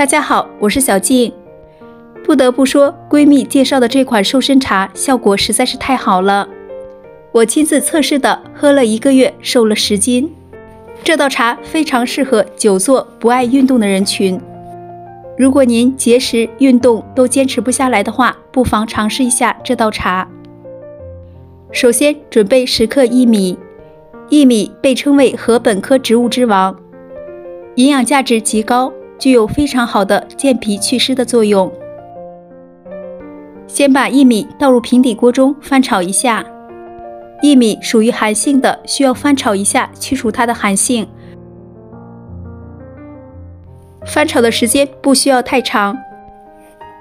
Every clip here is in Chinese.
大家好，我是小静。不得不说，闺蜜介绍的这款瘦身茶效果实在是太好了。我亲自测试的，喝了一个月，瘦了十斤。这道茶非常适合久坐不爱运动的人群。如果您节食、运动都坚持不下来的话，不妨尝试一下这道茶。首先准备十克薏米，薏米被称为禾本科植物之王，营养价值极高。具有非常好的健脾祛湿的作用。先把薏米倒入平底锅中翻炒一下。薏米属于寒性的，需要翻炒一下去除它的寒性。翻炒的时间不需要太长，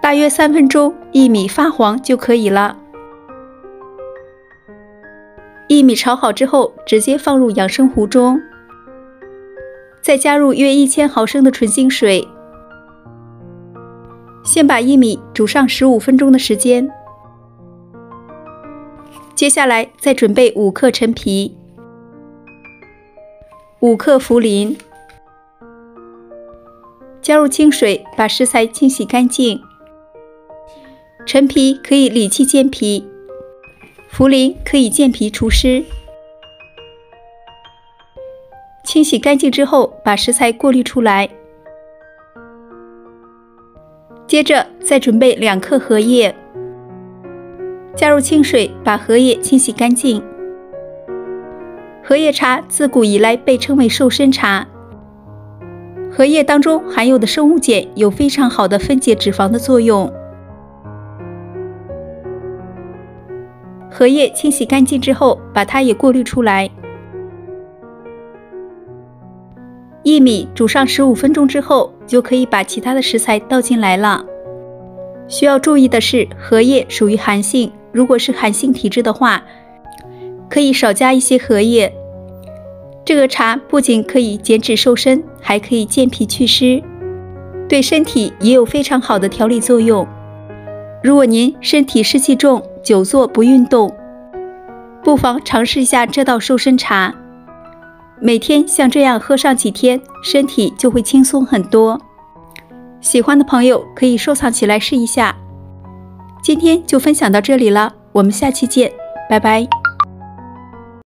大约三分钟，薏米发黄就可以了。薏米炒好之后，直接放入养生壶中。再加入约一千毫升的纯净水，先把薏米煮上十五分钟的时间。接下来再准备五克陈皮、五克茯苓，加入清水把食材清洗干净。陈皮可以理气健脾，茯苓可以健脾除湿。清洗干净之后，把食材过滤出来。接着再准备两克荷叶，加入清水把荷叶清洗干净。荷叶茶自古以来被称为瘦身茶，荷叶当中含有的生物碱有非常好的分解脂肪的作用。荷叶清洗干净之后，把它也过滤出来。薏米煮上十五分钟之后，就可以把其他的食材倒进来了。需要注意的是，荷叶属于寒性，如果是寒性体质的话，可以少加一些荷叶。这个茶不仅可以减脂瘦身，还可以健脾祛湿，对身体也有非常好的调理作用。如果您身体湿气重，久坐不运动，不妨尝试一下这道瘦身茶。每天像这样喝上几天，身体就会轻松很多。喜欢的朋友可以收藏起来试一下。今天就分享到这里了，我们下期见，拜拜。